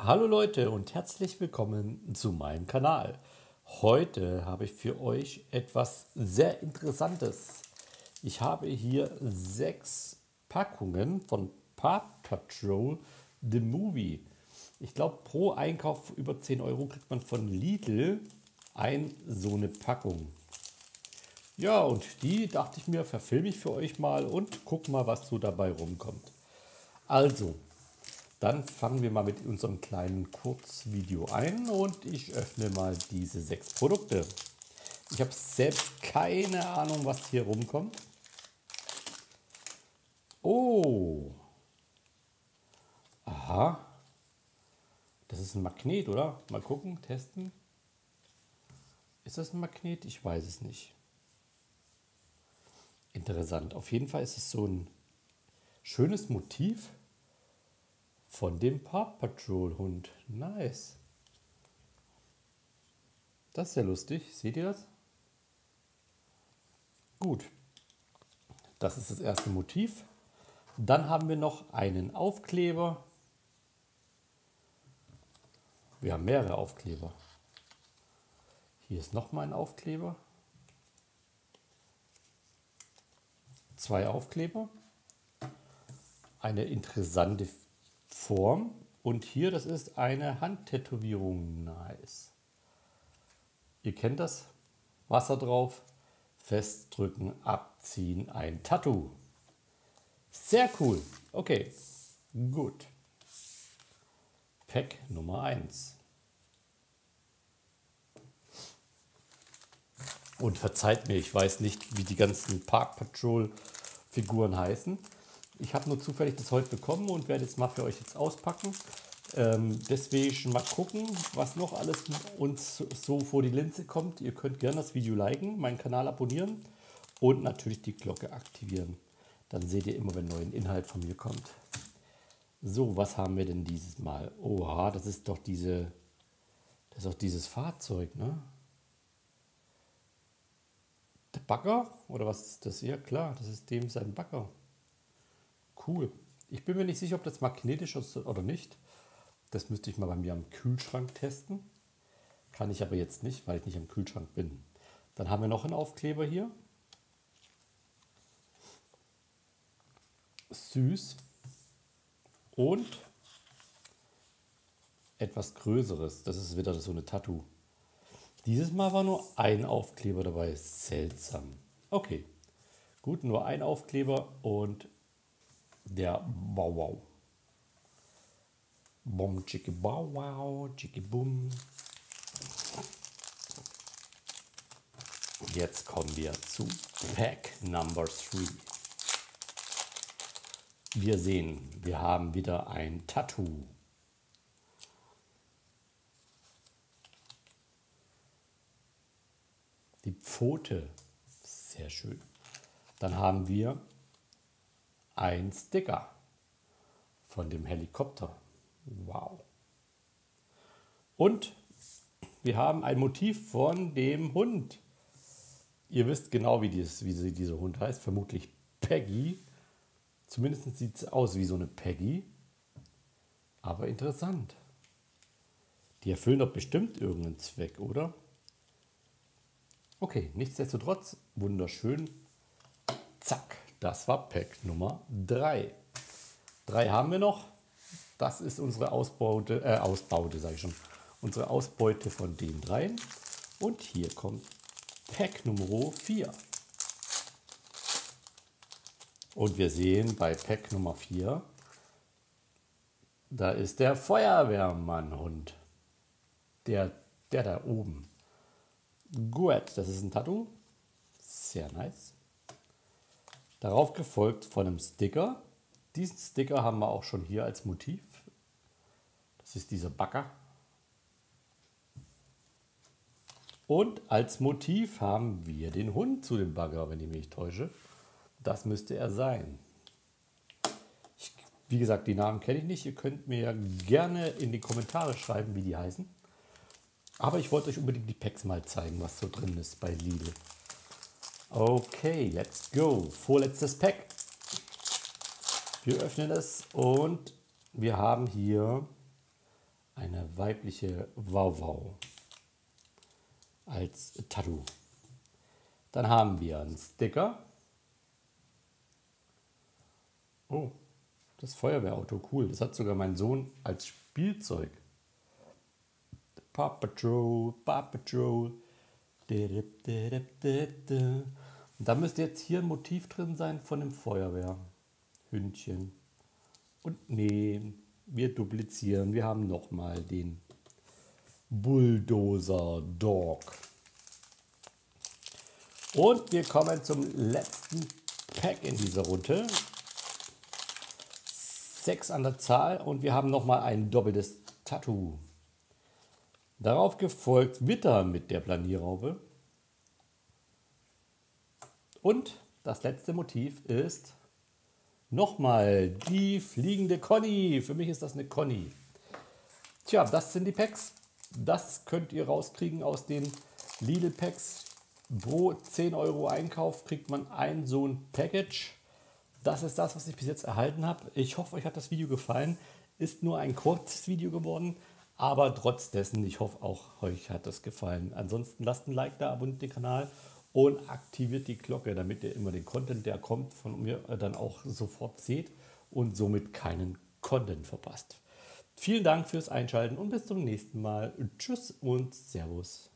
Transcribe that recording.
Hallo Leute und herzlich willkommen zu meinem Kanal. Heute habe ich für euch etwas sehr Interessantes. Ich habe hier sechs Packungen von Paw Patrol The Movie. Ich glaube, pro Einkauf über 10 Euro kriegt man von Lidl ein so eine Packung. Ja, und die dachte ich mir, verfilme ich für euch mal und guck mal, was so dabei rumkommt. Also, dann fangen wir mal mit unserem kleinen Kurzvideo ein und ich öffne mal diese sechs Produkte. Ich habe selbst keine Ahnung, was hier rumkommt. Oh. Aha. Das ist ein Magnet, oder? Mal gucken, testen. Ist das ein Magnet? Ich weiß es nicht. Interessant. Auf jeden Fall ist es so ein schönes Motiv von dem Paw Patrol Hund. Nice. Das ist ja lustig. Seht ihr das? Gut. Das ist das erste Motiv. Dann haben wir noch einen Aufkleber. Wir haben mehrere Aufkleber. Hier ist noch mal ein Aufkleber. Zwei Aufkleber. Eine interessante Form. Und hier, das ist eine Handtätowierung. Nice. Ihr kennt das. Wasser drauf, festdrücken, abziehen, ein Tattoo. Sehr cool. Okay, gut. Pack Nummer 1. Und verzeiht mir, ich weiß nicht, wie die ganzen Park Patrol Figuren heißen. Ich habe nur zufällig das heute bekommen und werde jetzt mal für euch jetzt auspacken. Ähm, deswegen mal gucken, was noch alles uns so vor die Linse kommt. Ihr könnt gerne das Video liken, meinen Kanal abonnieren und natürlich die Glocke aktivieren. Dann seht ihr immer, wenn neuen Inhalt von mir kommt. So, was haben wir denn dieses Mal? Oha, das ist doch diese, das ist doch dieses Fahrzeug, ne? Der Bagger? Oder was ist das? Ja klar, das ist dem sein Bagger. Cool. Ich bin mir nicht sicher, ob das magnetisch ist oder nicht. Das müsste ich mal bei mir am Kühlschrank testen. Kann ich aber jetzt nicht, weil ich nicht am Kühlschrank bin. Dann haben wir noch einen Aufkleber hier. Süß. Und etwas Größeres. Das ist wieder so eine Tattoo. Dieses Mal war nur ein Aufkleber dabei. Seltsam. Okay. Gut, nur ein Aufkleber und der Wow Wow. Bom, chicki, bow, wow, chicki, bum. Jetzt kommen wir zu Pack Number 3. Wir sehen, wir haben wieder ein Tattoo. Die Pfote, sehr schön. Dann haben wir ein Sticker von dem Helikopter. Wow. Und wir haben ein Motiv von dem Hund. Ihr wisst genau, wie, dieses, wie dieser Hund heißt. Vermutlich Peggy. Zumindest sieht es aus wie so eine Peggy. Aber interessant. Die erfüllen doch bestimmt irgendeinen Zweck, oder? Okay, nichtsdestotrotz, wunderschön. Das war Pack Nummer 3. Drei haben wir noch. Das ist unsere Ausbeute, äh, Ausbeute, sage ich schon. Unsere Ausbeute von den dreien. Und hier kommt Pack Nummer 4. Und wir sehen bei Pack Nummer 4, da ist der Feuerwehrmannhund. Der, der da oben. Gut, das ist ein Tattoo. Sehr nice. Darauf gefolgt von einem Sticker. Diesen Sticker haben wir auch schon hier als Motiv. Das ist dieser Bagger. Und als Motiv haben wir den Hund zu dem Bagger, wenn ich mich täusche. Das müsste er sein. Ich, wie gesagt, die Namen kenne ich nicht. Ihr könnt mir gerne in die Kommentare schreiben, wie die heißen. Aber ich wollte euch unbedingt die Packs mal zeigen, was so drin ist bei Lidl. Okay, let's go. Vorletztes Pack. Wir öffnen es und wir haben hier eine weibliche Wauwau als Tattoo. Dann haben wir einen Sticker. Oh, das Feuerwehrauto, cool. Das hat sogar mein Sohn als Spielzeug. Paw Patrol, Paw Patrol. Und da müsste jetzt hier ein Motiv drin sein von dem Feuerwehrhündchen. Und nee, wir duplizieren. Wir haben nochmal den Bulldozer Dog. Und wir kommen zum letzten Pack in dieser Runde. Sechs an der Zahl und wir haben nochmal ein doppeltes Tattoo. Darauf gefolgt Witter mit der Planierraube. Und das letzte Motiv ist nochmal die fliegende Conny. Für mich ist das eine Conny. Tja, das sind die Packs. Das könnt ihr rauskriegen aus den Lidl Packs. Pro 10 Euro Einkauf kriegt man ein so ein Package. Das ist das, was ich bis jetzt erhalten habe. Ich hoffe, euch hat das Video gefallen. Ist nur ein kurzes Video geworden. Aber trotz dessen, ich hoffe auch euch hat das gefallen. Ansonsten lasst ein Like da, abonniert den Kanal und aktiviert die Glocke, damit ihr immer den Content, der kommt, von mir äh, dann auch sofort seht und somit keinen Content verpasst. Vielen Dank fürs Einschalten und bis zum nächsten Mal. Tschüss und Servus.